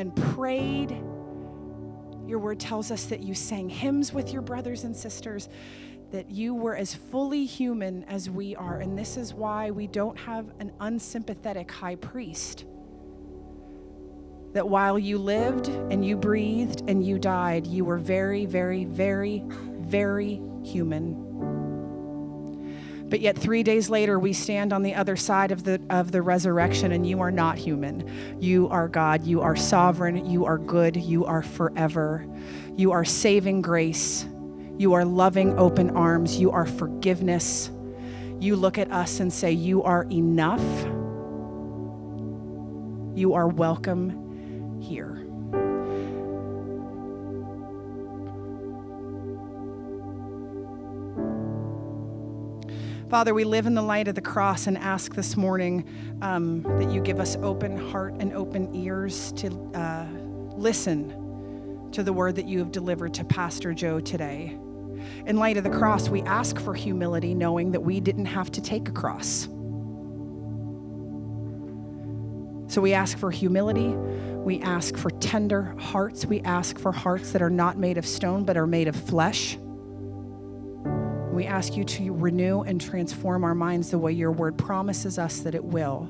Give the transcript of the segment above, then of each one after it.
and prayed. Your word tells us that you sang hymns with your brothers and sisters, that you were as fully human as we are. And this is why we don't have an unsympathetic high priest. That while you lived and you breathed and you died, you were very, very, very, very human. But yet, three days later, we stand on the other side of the, of the resurrection, and you are not human. You are God. You are sovereign. You are good. You are forever. You are saving grace. You are loving open arms. You are forgiveness. You look at us and say, You are enough. You are welcome Father, we live in the light of the cross and ask this morning um, that you give us open heart and open ears to uh, listen to the word that you have delivered to Pastor Joe today. In light of the cross, we ask for humility, knowing that we didn't have to take a cross. So we ask for humility. We ask for tender hearts. We ask for hearts that are not made of stone, but are made of flesh. We ask you to renew and transform our minds the way your word promises us that it will.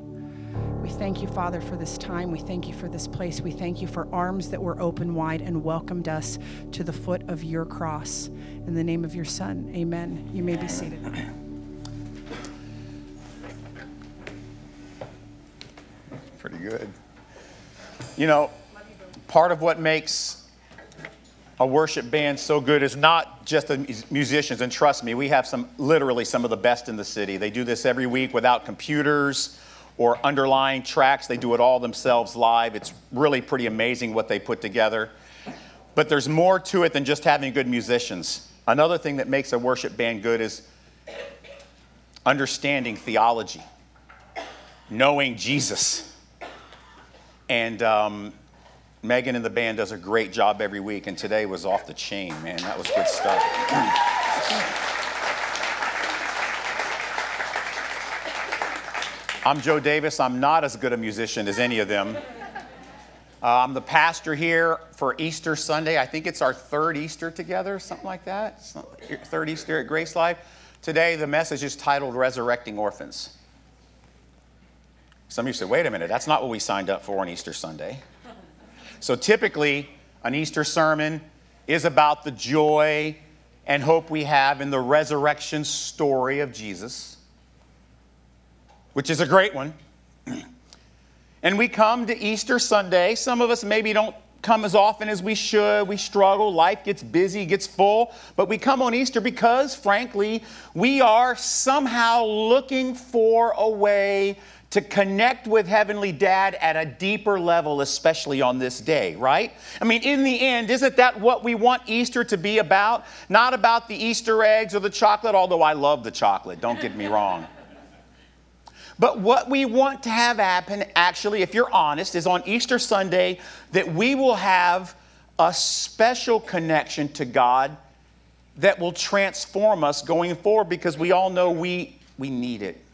We thank you, Father, for this time. We thank you for this place. We thank you for arms that were open wide and welcomed us to the foot of your cross. In the name of your Son, amen. You may be seated. Pretty good. You know, part of what makes a worship band so good is not just the musicians, and trust me, we have some literally some of the best in the city. They do this every week without computers or underlying tracks. They do it all themselves live. It's really pretty amazing what they put together. But there's more to it than just having good musicians. Another thing that makes a worship band good is understanding theology, knowing Jesus. And um, Megan and the band does a great job every week, and today was off the chain, man. That was good stuff. I'm Joe Davis. I'm not as good a musician as any of them. Uh, I'm the pastor here for Easter Sunday. I think it's our third Easter together, something like that. Third Easter at GraceLife. Today, the message is titled Resurrecting Orphans. Some of you say, wait a minute, that's not what we signed up for on Easter Sunday. So typically, an Easter sermon is about the joy and hope we have in the resurrection story of Jesus, which is a great one. and we come to Easter Sunday. Some of us maybe don't come as often as we should. We struggle. Life gets busy, gets full. But we come on Easter because, frankly, we are somehow looking for a way to connect with Heavenly Dad at a deeper level, especially on this day, right? I mean, in the end, isn't that what we want Easter to be about? Not about the Easter eggs or the chocolate, although I love the chocolate, don't get me wrong. But what we want to have happen, actually, if you're honest, is on Easter Sunday that we will have a special connection to God that will transform us going forward because we all know we, we need it.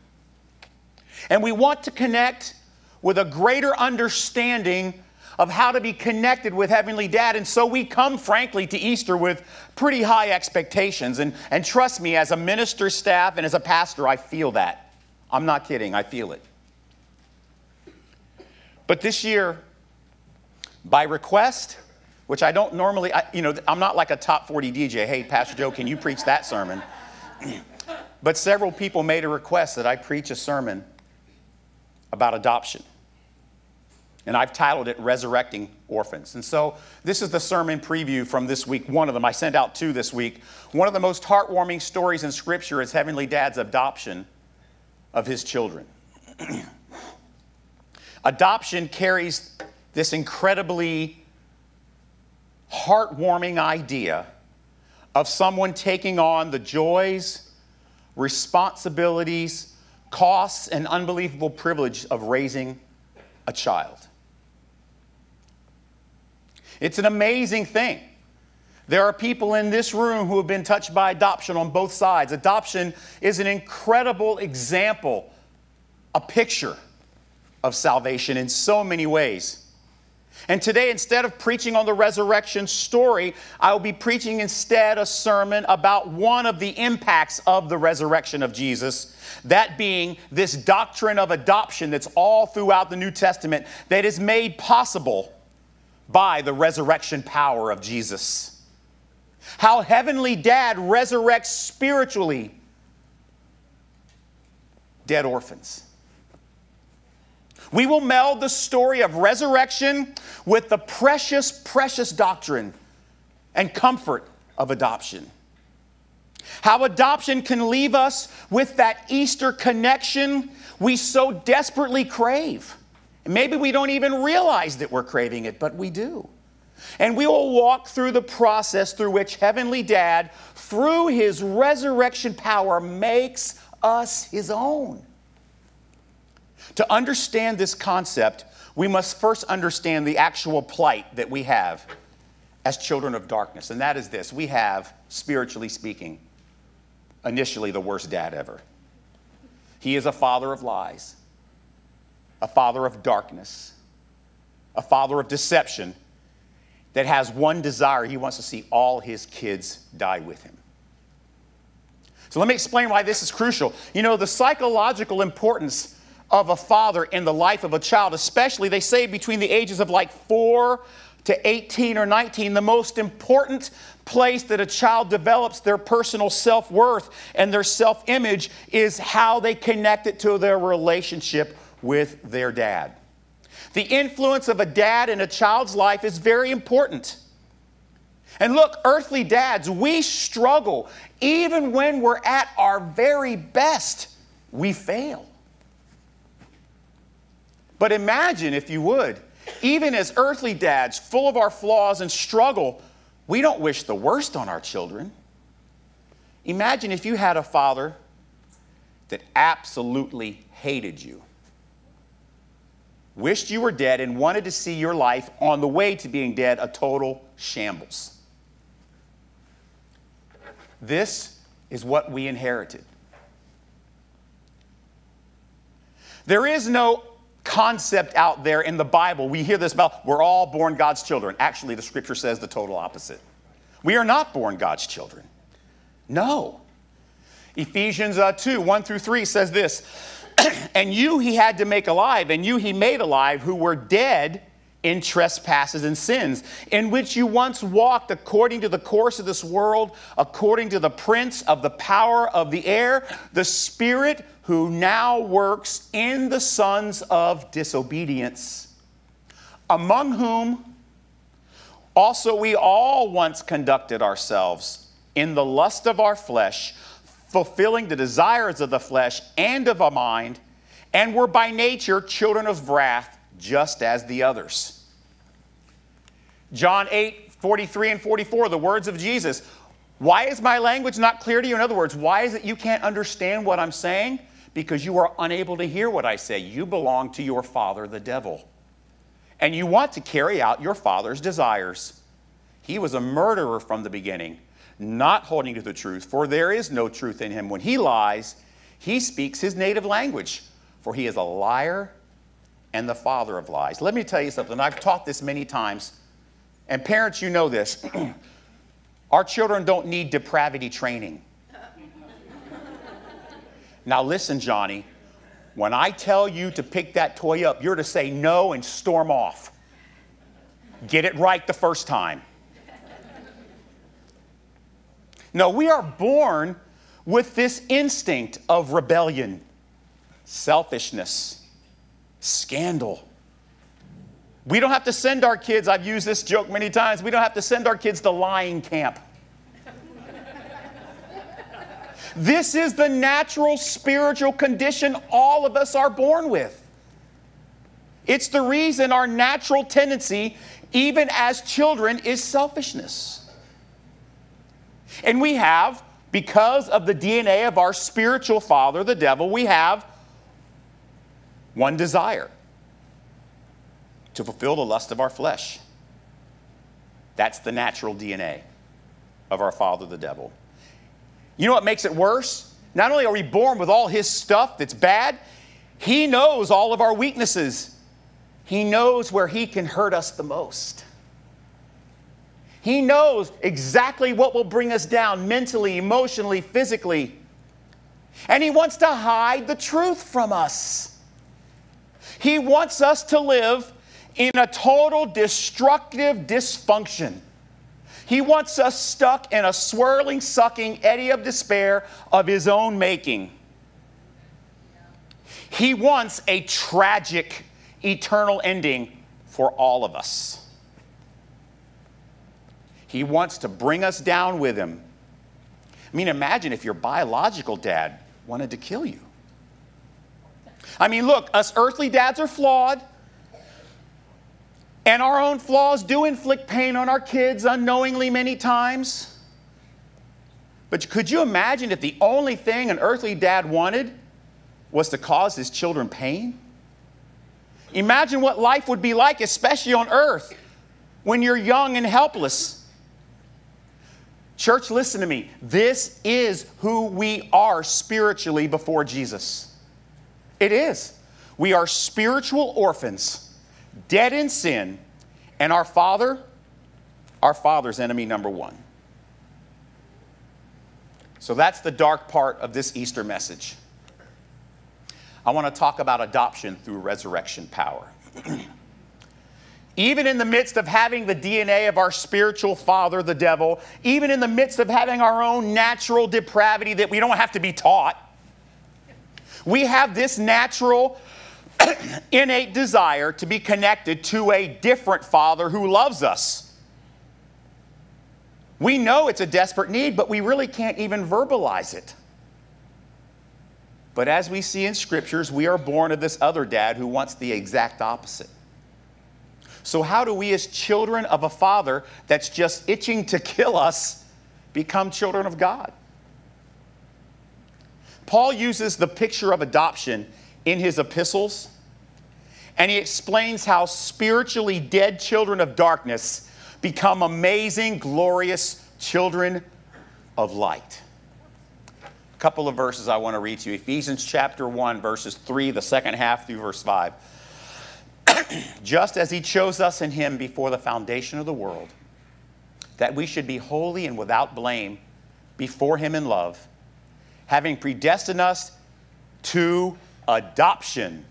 And we want to connect with a greater understanding of how to be connected with Heavenly Dad. And so we come, frankly, to Easter with pretty high expectations. And, and trust me, as a minister staff and as a pastor, I feel that. I'm not kidding, I feel it. But this year, by request, which I don't normally, I, you know, I'm not like a top 40 DJ. Hey, Pastor Joe, can you preach that sermon? but several people made a request that I preach a sermon about adoption. And I've titled it Resurrecting Orphans. And so this is the sermon preview from this week, one of them. I sent out two this week. One of the most heartwarming stories in Scripture is Heavenly Dad's adoption of his children. adoption carries this incredibly heartwarming idea of someone taking on the joys, responsibilities, costs and unbelievable privilege of raising a child. It's an amazing thing. There are people in this room who have been touched by adoption on both sides. Adoption is an incredible example, a picture of salvation in so many ways. And today, instead of preaching on the resurrection story, I will be preaching instead a sermon about one of the impacts of the resurrection of Jesus. That being this doctrine of adoption that's all throughout the New Testament that is made possible by the resurrection power of Jesus. How Heavenly Dad resurrects spiritually dead orphans. We will meld the story of resurrection with the precious, precious doctrine and comfort of adoption. How adoption can leave us with that Easter connection we so desperately crave. And maybe we don't even realize that we're craving it, but we do. And we will walk through the process through which Heavenly Dad, through His resurrection power, makes us His own. To understand this concept, we must first understand the actual plight that we have as children of darkness. And that is this we have, spiritually speaking, initially the worst dad ever. He is a father of lies, a father of darkness, a father of deception that has one desire he wants to see all his kids die with him. So let me explain why this is crucial. You know, the psychological importance of a father in the life of a child, especially they say between the ages of like four to 18 or 19, the most important place that a child develops their personal self worth and their self image is how they connect it to their relationship with their dad. The influence of a dad in a child's life is very important. And look, earthly dads, we struggle. Even when we're at our very best, we fail. But imagine, if you would, even as earthly dads, full of our flaws and struggle, we don't wish the worst on our children. Imagine if you had a father that absolutely hated you, wished you were dead, and wanted to see your life on the way to being dead a total shambles. This is what we inherited. There is no concept out there in the Bible. We hear this about we're all born God's children. Actually, the scripture says the total opposite. We are not born God's children. No. Ephesians uh, 2 1 through 3 says this And you he had to make alive, and you he made alive who were dead in trespasses and sins, in which you once walked according to the course of this world, according to the prince of the power of the air, the spirit who now works in the sons of disobedience, among whom also we all once conducted ourselves in the lust of our flesh, fulfilling the desires of the flesh and of our mind, and were by nature children of wrath, just as the others. John 8, 43 and 44, the words of Jesus. Why is my language not clear to you? In other words, why is it you can't understand what I'm saying? because you are unable to hear what I say. You belong to your father, the devil. And you want to carry out your father's desires. He was a murderer from the beginning, not holding to the truth, for there is no truth in him. When he lies, he speaks his native language, for he is a liar and the father of lies. Let me tell you something. I've taught this many times, and parents, you know this. Our children don't need depravity training. Now, listen, Johnny, when I tell you to pick that toy up, you're to say no and storm off. Get it right the first time. No, we are born with this instinct of rebellion, selfishness, scandal. We don't have to send our kids, I've used this joke many times, we don't have to send our kids to lying camp. This is the natural spiritual condition all of us are born with. It's the reason our natural tendency, even as children, is selfishness. And we have, because of the DNA of our spiritual father, the devil, we have one desire to fulfill the lust of our flesh. That's the natural DNA of our father, the devil. You know what makes it worse? Not only are we born with all his stuff that's bad, he knows all of our weaknesses. He knows where He can hurt us the most. He knows exactly what will bring us down mentally, emotionally, physically. And He wants to hide the truth from us. He wants us to live in a total destructive dysfunction. He wants us stuck in a swirling, sucking eddy of despair of His own making. He wants a tragic, eternal ending for all of us. He wants to bring us down with him. I mean, imagine if your biological dad wanted to kill you. I mean, look, us earthly dads are flawed, and our own flaws do inflict pain on our kids unknowingly many times. But could you imagine if the only thing an earthly dad wanted was to cause his children pain? Imagine what life would be like, especially on earth, when you're young and helpless. Church, listen to me. This is who we are spiritually before Jesus. It is. We are spiritual orphans, dead in sin, and our Father, our Father's enemy number one. So that's the dark part of this Easter message. I want to talk about adoption through resurrection power. even in the midst of having the DNA of our spiritual father, the devil, even in the midst of having our own natural depravity that we don't have to be taught, we have this natural, innate desire to be connected to a different father who loves us. We know it's a desperate need, but we really can't even verbalize it. But as we see in scriptures, we are born of this other dad who wants the exact opposite. So, how do we, as children of a father that's just itching to kill us, become children of God? Paul uses the picture of adoption in his epistles, and he explains how spiritually dead children of darkness become amazing, glorious children of light A couple of verses I want to read to you. Ephesians chapter 1, verses 3, the second half through verse 5. Just as he chose us in him before the foundation of the world, that we should be holy and without blame before him in love, having predestined us to adoption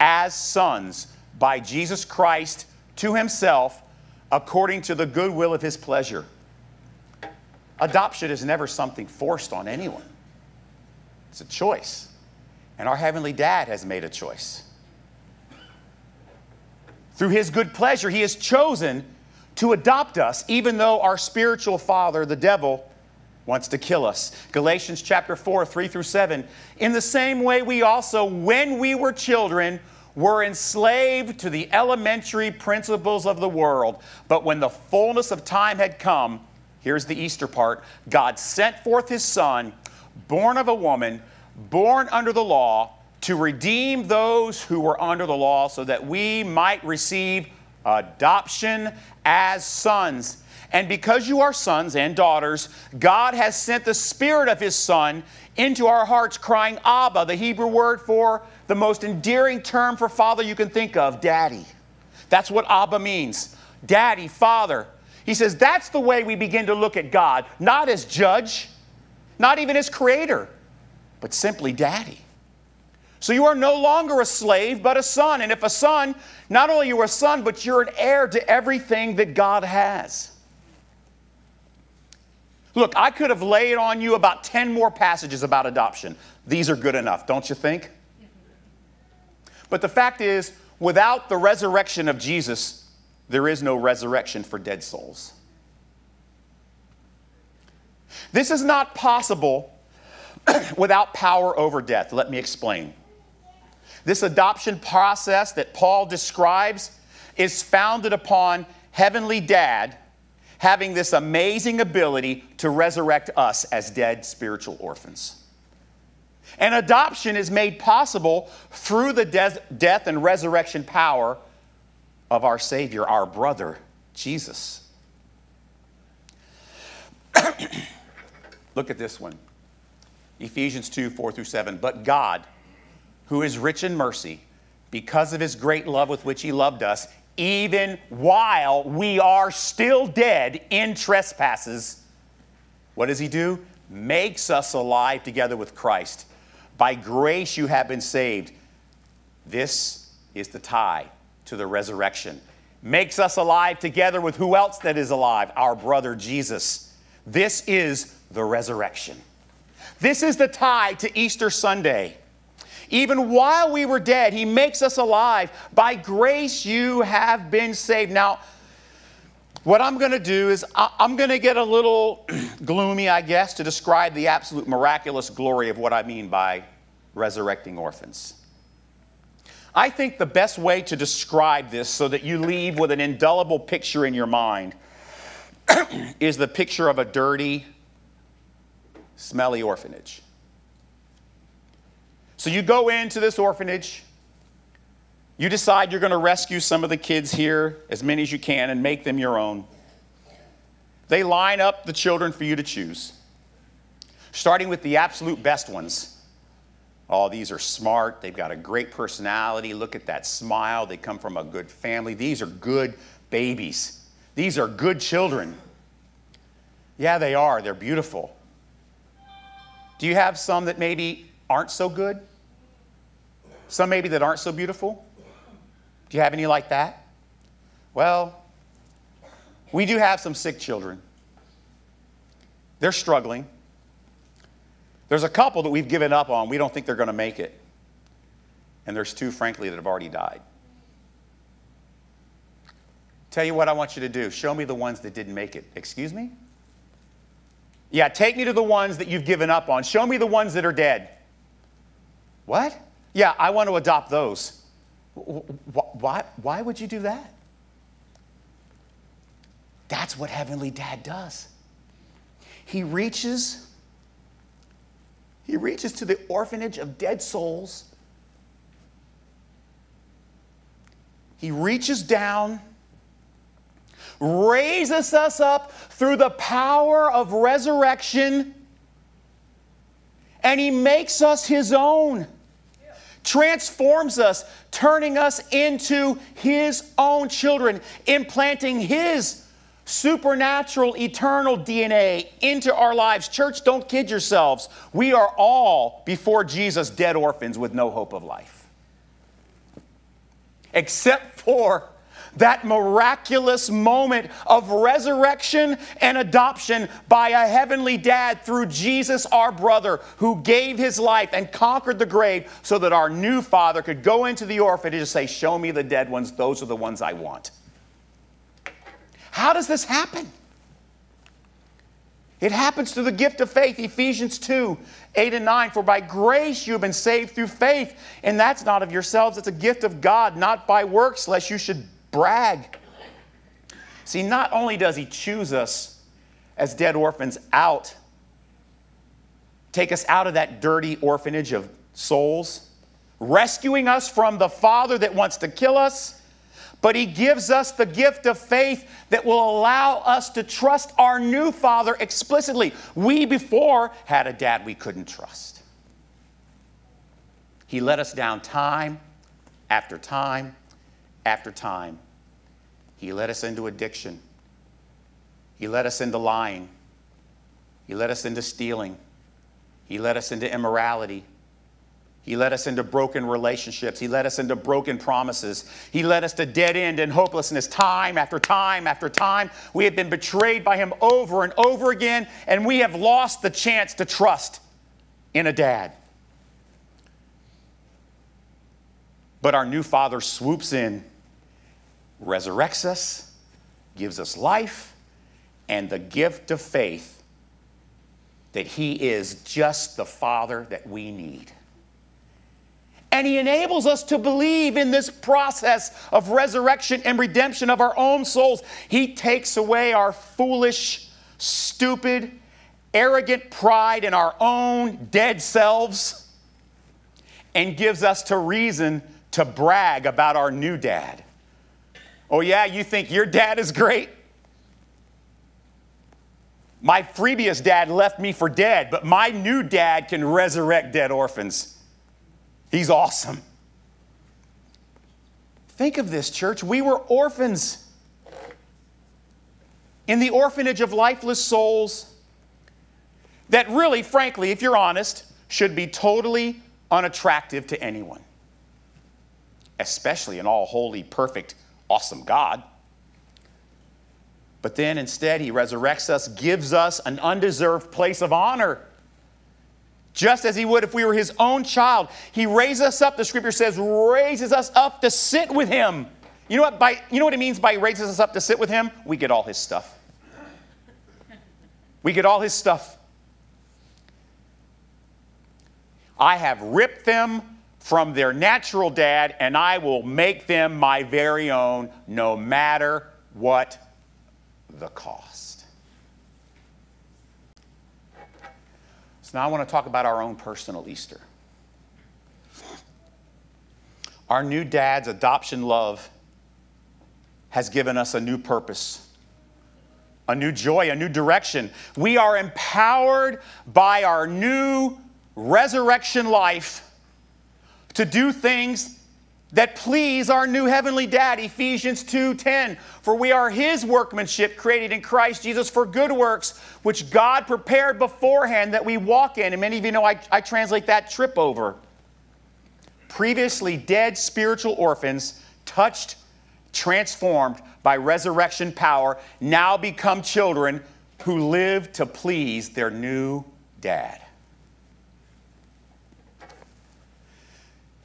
as sons by Jesus Christ to himself according to the goodwill of his pleasure. Adoption is never something forced on anyone. It's a choice. And our Heavenly Dad has made a choice. Through His good pleasure, He has chosen to adopt us, even though our spiritual father, the devil, wants to kill us. Galatians chapter 4, 3 through 7. In the same way, we also, when we were children, were enslaved to the elementary principles of the world. But when the fullness of time had come, here's the Easter part God sent forth His Son born of a woman, born under the law, to redeem those who were under the law, so that we might receive adoption as sons. And because you are sons and daughters, God has sent the Spirit of His Son into our hearts, crying, Abba, the Hebrew word for the most endearing term for father you can think of, daddy. That's what Abba means. Daddy, father. He says that's the way we begin to look at God, not as judge, not even as creator, but simply daddy. So you are no longer a slave, but a son. And if a son, not only you're a son, but you're an heir to everything that God has. Look, I could have laid on you about 10 more passages about adoption. These are good enough, don't you think? But the fact is, without the resurrection of Jesus, there is no resurrection for dead souls. This is not possible without power over death. Let me explain. This adoption process that Paul describes is founded upon Heavenly Dad having this amazing ability to resurrect us as dead spiritual orphans. And adoption is made possible through the de- death and resurrection power of our Savior, our brother, Jesus. Look at this one Ephesians 2 4 through 7. But God, who is rich in mercy, because of his great love with which he loved us, even while we are still dead in trespasses, what does he do? Makes us alive together with Christ. By grace you have been saved. This is the tie to the resurrection. Makes us alive together with who else that is alive? Our brother Jesus. This is the resurrection. This is the tie to Easter Sunday. Even while we were dead, he makes us alive. By grace, you have been saved. Now, what I'm going to do is I'm going to get a little gloomy, I guess, to describe the absolute miraculous glory of what I mean by resurrecting orphans. I think the best way to describe this so that you leave with an indelible picture in your mind is the picture of a dirty, smelly orphanage. So you go into this orphanage, you decide you're going to rescue some of the kids here, as many as you can, and make them your own. They line up the children for you to choose, starting with the absolute best ones. Oh, these are smart. They've got a great personality. Look at that smile. They come from a good family. These are good babies. These are good children. Yeah, they are. They're beautiful. Do you have some that maybe aren't so good? Some maybe that aren't so beautiful? Do you have any like that? Well, we do have some sick children. They're struggling. There's a couple that we've given up on. We don't think they're going to make it. And there's two, frankly, that have already died. Tell you what I want you to do. Show me the ones that didn't make it. Excuse me? Yeah, take me to the ones that you've given up on. Show me the ones that are dead. What? Yeah, I want to adopt those. Why, why would you do that? That's what Heavenly Dad does. He reaches, he reaches to the orphanage of dead souls. He reaches down, raises us up through the power of resurrection, and he makes us his own transforms us, turning us into His own children, implanting His supernatural, eternal DNA into our lives. Church, don't kid yourselves. We are all, before Jesus, dead orphans with no hope of life. Except for that miraculous moment of resurrection and adoption by a heavenly dad through Jesus, our brother, who gave his life and conquered the grave so that our new father could go into the orphanage and say, Show me the dead ones, those are the ones I want. How does this happen? It happens through the gift of faith, Ephesians 2 8 and 9. For by grace you have been saved through faith, and that's not of yourselves, it's a gift of God, not by works, lest you should brag. See, not only does he choose us as dead orphans out, take us out of that dirty orphanage of souls, rescuing us from the Father that wants to kill us, but he gives us the gift of faith that will allow us to trust our new Father explicitly. We before had a dad we couldn't trust. He let us down time after time after time. He led us into addiction. He led us into lying. He led us into stealing. He led us into immorality. He led us into broken relationships. He led us into broken promises. He led us to dead end and hopelessness time after time after time. We have been betrayed by him over and over again, and we have lost the chance to trust in a dad. But our new father swoops in resurrects us, gives us life, and the gift of faith that He is just the Father that we need. And He enables us to believe in this process of resurrection and redemption of our own souls. He takes away our foolish, stupid, arrogant pride in our own dead selves and gives us to reason to brag about our new dad. Oh, yeah, you think your dad is great? My previous dad left me for dead, but my new dad can resurrect dead orphans. He's awesome. Think of this, church. We were orphans in the orphanage of lifeless souls that really, frankly, if you're honest, should be totally unattractive to anyone, especially an all holy, perfect, awesome God. But then instead, he resurrects us, gives us an undeserved place of honor. Just as he would if we were his own child. He raises us up, the scripture says, raises us up to sit with him. You know what, by, you know what it means by raises us up to sit with him? We get all his stuff. We get all his stuff. I have ripped them from their natural dad, and I will make them my very own, no matter what the cost. So now I want to talk about our own personal Easter. Our new dad's adoption love has given us a new purpose, a new joy, a new direction. We are empowered by our new resurrection life to do things that please our new heavenly dad ephesians 2.10 for we are his workmanship created in christ jesus for good works which god prepared beforehand that we walk in. And many of you know i, I translate that trip over. Previously dead spiritual orphans touched transformed by resurrection power now become children who live to please their new dad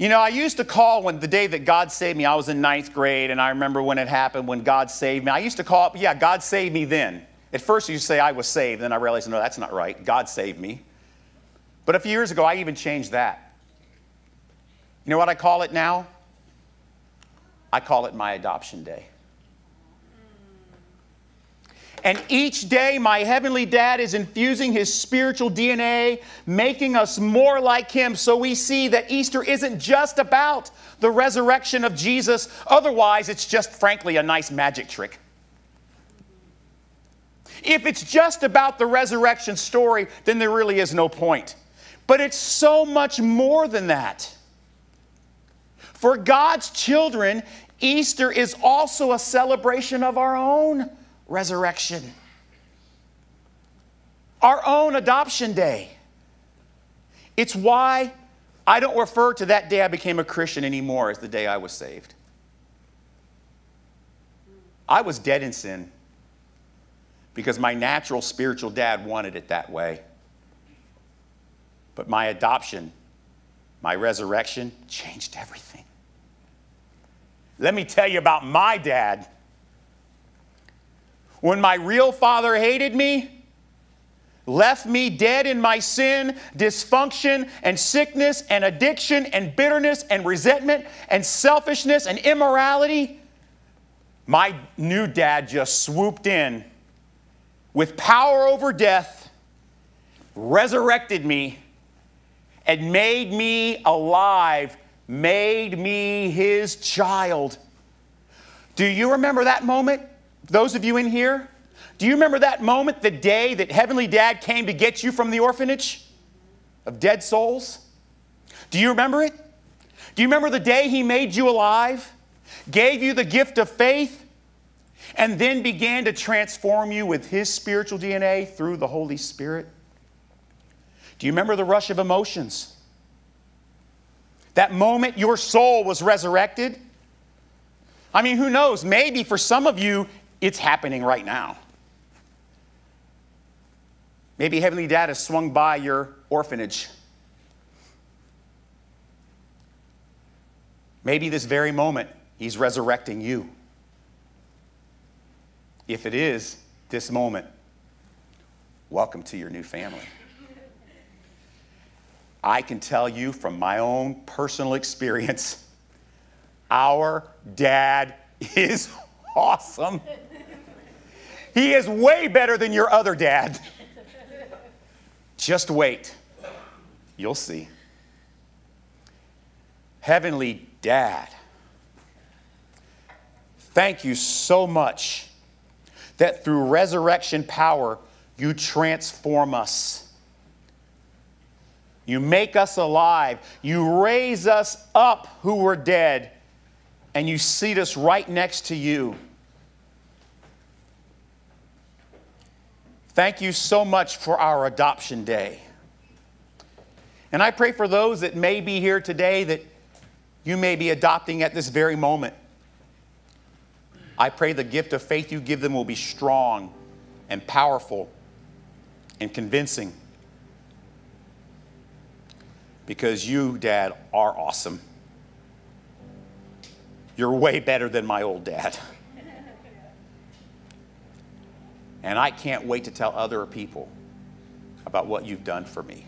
You know, I used to call when the day that God saved me, I was in ninth grade, and I remember when it happened when God saved me. I used to call yeah, God saved me then. At first, you say I was saved, then I realized, no, that's not right. God saved me. But a few years ago, I even changed that. You know what I call it now? I call it my adoption day. And each day, my heavenly dad is infusing his spiritual DNA, making us more like him. So we see that Easter isn't just about the resurrection of Jesus. Otherwise, it's just, frankly, a nice magic trick. If it's just about the resurrection story, then there really is no point. But it's so much more than that. For God's children, Easter is also a celebration of our own resurrection. Our own adoption day. It's why I don't refer to that day I became a Christian anymore as the day I was saved. I was dead in sin because my natural spiritual dad wanted it that way. But my adoption, my resurrection, changed everything. Let me tell you about my dad. When my real father hated me, left me dead in my sin, dysfunction, and sickness, and addiction, and bitterness, and resentment, and selfishness, and immorality, my new dad just swooped in with power over death, resurrected me, and made me alive, made me his child. Do you remember that moment? Those of you in here, do you remember that moment, the day that Heavenly Dad came to get you from the orphanage of dead souls? Do you remember it? Do you remember the day He made you alive, gave you the gift of faith, and then began to transform you with His spiritual DNA through the Holy Spirit? Do you remember the rush of emotions? That moment your soul was resurrected? I mean, who knows? Maybe for some of you, it's happening right now. Maybe Heavenly Dad has swung by your orphanage. Maybe this very moment, He's resurrecting you. If it is this moment, welcome to your new family. I can tell you from my own personal experience, our dad is awesome. He is way better than your other dad. Just wait. You'll see. Heavenly Dad, thank you so much that through resurrection power, you transform us. You make us alive. You raise us up who were dead. and you seat us right next to you. Thank you so much for our adoption day. And I pray for those that may be here today that you may be adopting at this very moment. I pray the gift of faith you give them will be strong and powerful and convincing. Because you, Dad, are awesome. You're way better than my old dad. And I can't wait to tell other people about what you've done for me.